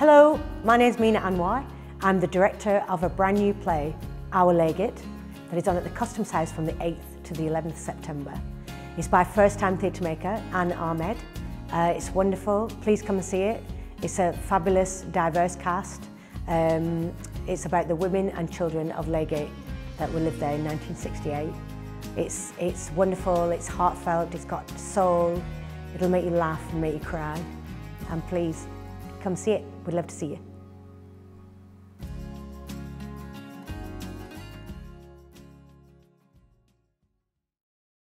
Hello, my name is Mina Anwar. I'm the director of a brand new play, Our Laygate, that is on at the Customs House from the 8th to the 11th September. It's by first-time theatre maker Ann Ahmed. Uh, it's wonderful, please come and see it. It's a fabulous, diverse cast. Um, it's about the women and children of Laygate that will live there in 1968. It's, it's wonderful, it's heartfelt, it's got soul, it'll make you laugh and make you cry. And please, come see it. We'd love to see you.